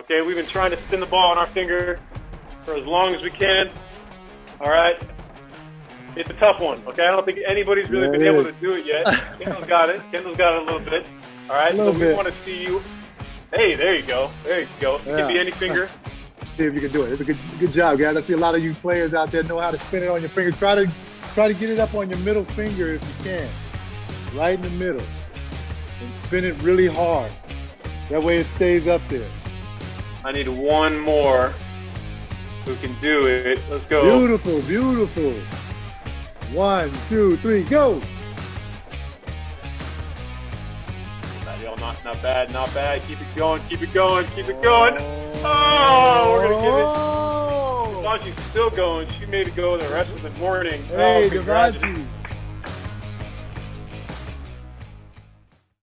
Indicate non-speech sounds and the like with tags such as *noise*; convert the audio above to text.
Okay, we've been trying to spin the ball on our finger for as long as we can. All right. It's a tough one. Okay, I don't think anybody's really Yeah, been able is. to do it yet. *laughs* Kendall's got it. Kendall's got it a little bit. All right. So we bit. want to see you. Hey, there you go. There you go. It Yeah. can be any finger. *laughs* See if you can do it. It's a good, good job, guys. I see a lot of you players out there know how to spin it on your finger. Try to, try to get it up on your middle finger if you can, right in the middle, and spin it really hard. That way it stays up there. I need one more who can do it. Let's go. Beautiful, beautiful. One, two, three, go. Not, not, bad, not bad. Keep it going, keep it going, keep it going. Oh, we're gonna give it. Oh. Devanshi's still going. She made it go the rest of the morning. Hey, oh.